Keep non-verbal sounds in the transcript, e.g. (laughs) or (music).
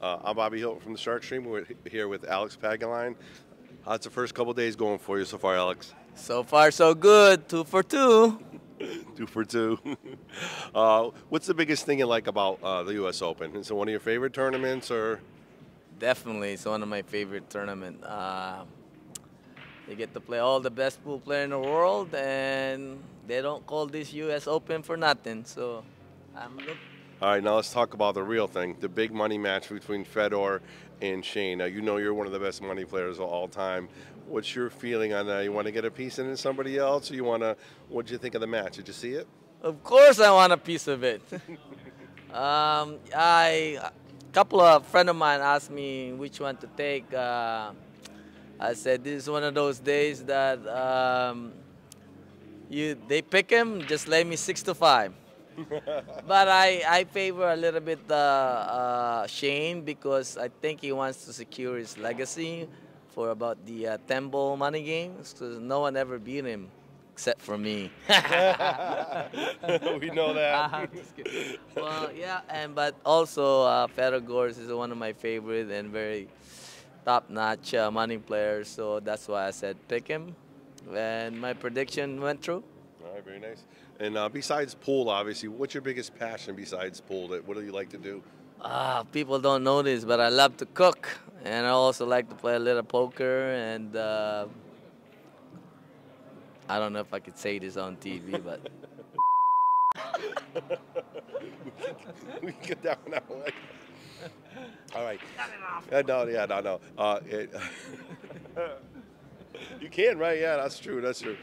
Uh, I'm Bobby Hilton from the Shark Stream. We're here with Alex Pagulayan. How's the first couple days going for you so far, Alex? So far, so good. Two for two. (laughs) two for two. (laughs) uh, what's the biggest thing you like about uh, the U.S. Open? Is it one of your favorite tournaments, or? Definitely, it's one of my favorite tournaments. Uh, you get to play all the best pool player in the world, and they don't call this U.S. Open for nothing. So, All right, now let's talk about the real thing, the big money match between Fedor and Shane. Now, you know you're one of the best money players of all time. What's your feeling on that? You want to get a piece in somebody else, or you want to, what did you think of the match? Did you see it? Of course I want a piece of it. (laughs) um, I, a couple of friend of mine asked me which one to take. Uh, I said this is one of those days that um, you they pick him, just lay me six to five. (laughs) but I, I favor a little bit uh, uh, Shane because I think he wants to secure his legacy for about the uh, Tembo money games because no one ever beat him except for me. (laughs) we know that. (laughs) Uh, well, yeah, and but also uh, Gorst is one of my favorite and very top-notch uh, money players, so that's why I said pick him. And my prediction went true. All right, very nice. And uh, besides pool, obviously, what's your biggest passion besides pool? That what do you like to do? Ah, people don't know this, but I love to cook, and I also like to play a little poker. And uh, I don't know if I could say this on TV, but. (laughs) (laughs) we can get that one out. All right. Uh, no, yeah, no, no. Uh, it, (laughs) you can, right? Yeah, that's true. That's true.